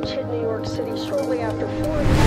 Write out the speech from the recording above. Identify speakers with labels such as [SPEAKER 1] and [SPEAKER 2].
[SPEAKER 1] Beach hit New York City shortly after 4